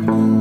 You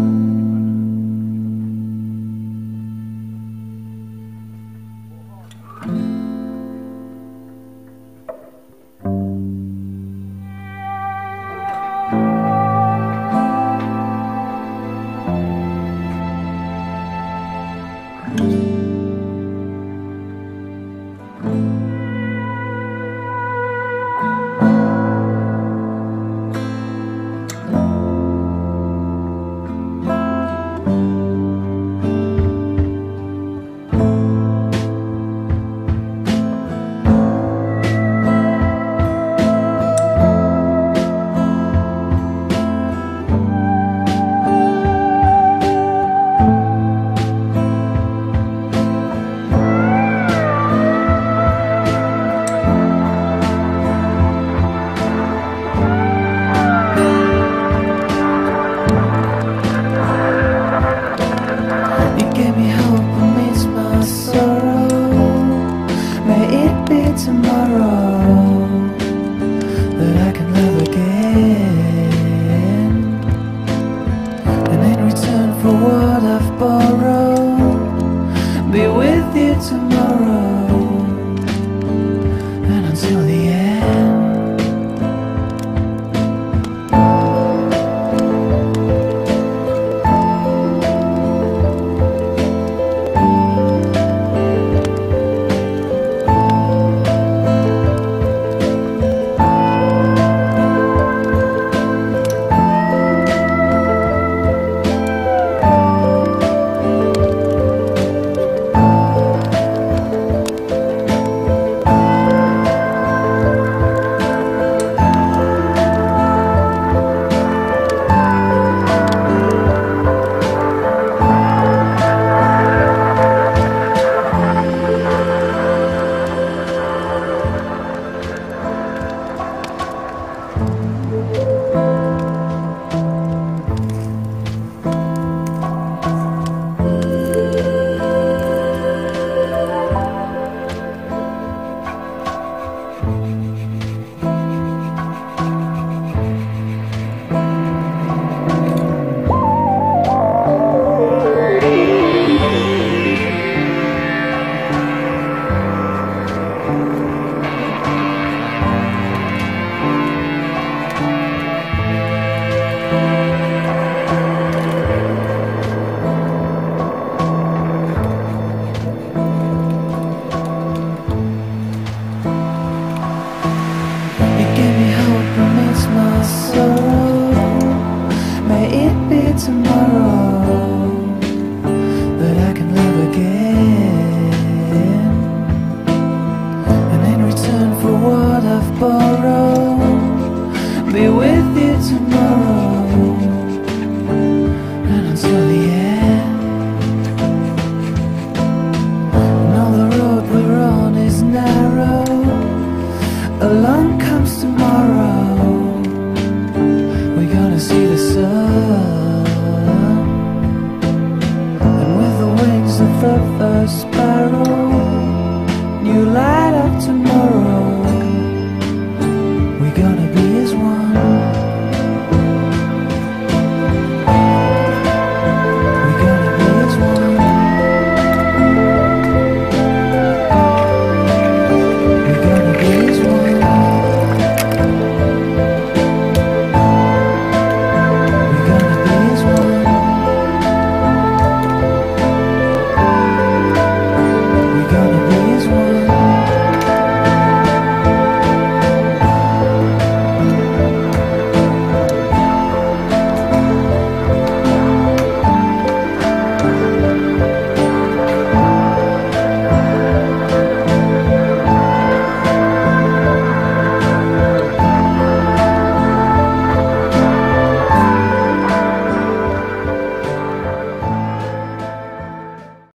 might be tomorrow that I can love again. And in return for what I've borrowed, be with you tomorrow. first